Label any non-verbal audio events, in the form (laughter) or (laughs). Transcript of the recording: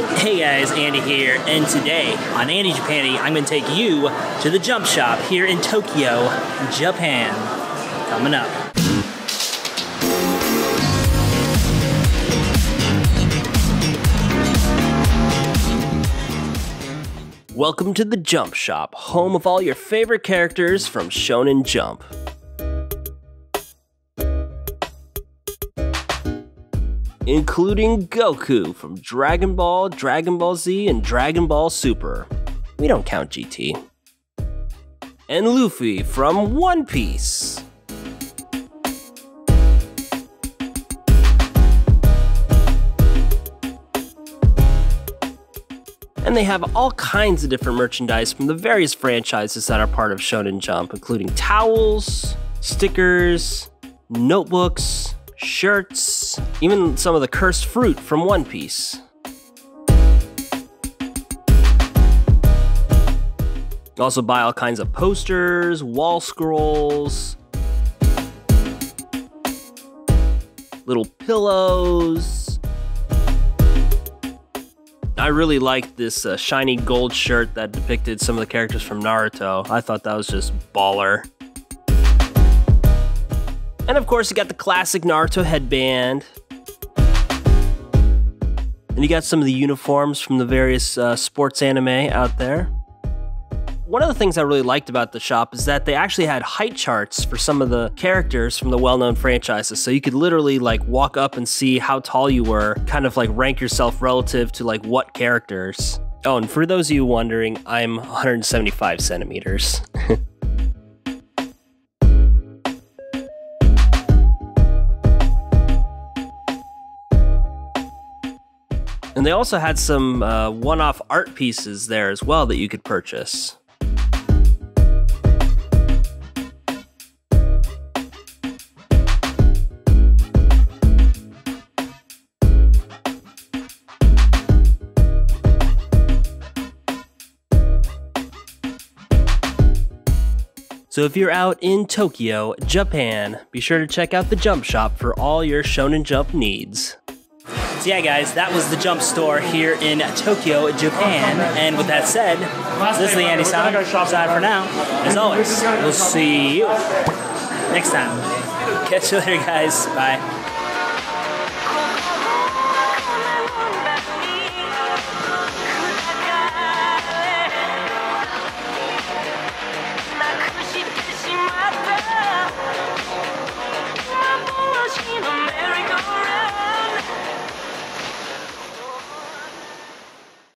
Hey guys, Andy here, and today on Andy Japandy, I'm going to take you to the Jump Shop here in Tokyo, Japan. Coming up. Welcome to the Jump Shop, home of all your favorite characters from Shonen Jump. Including Goku from Dragon Ball, Dragon Ball Z, and Dragon Ball Super. We don't count GT. And Luffy from One Piece. And they have all kinds of different merchandise from the various franchises that are part of Shonen Jump, including towels, stickers, notebooks, shirts, even some of the cursed fruit from One Piece. Also buy all kinds of posters, wall scrolls, little pillows. I really liked this uh, shiny gold shirt that depicted some of the characters from Naruto. I thought that was just baller. And of course, you got the classic Naruto headband. And you got some of the uniforms from the various uh, sports anime out there. One of the things I really liked about the shop is that they actually had height charts for some of the characters from the well-known franchises. So you could literally like walk up and see how tall you were, kind of like rank yourself relative to like what characters. Oh, and for those of you wondering, I'm 175 centimeters. And they also had some uh, one off art pieces there as well that you could purchase. So if you're out in Tokyo, Japan, be sure to check out the Jump Shop for all your Shonen Jump needs. So yeah, guys, that was the Jump Store here in Tokyo, Japan. And with that said, this is the Andy Sound. Shop side for now. As always, we'll see you next time. (laughs) Catch you later, guys. Bye.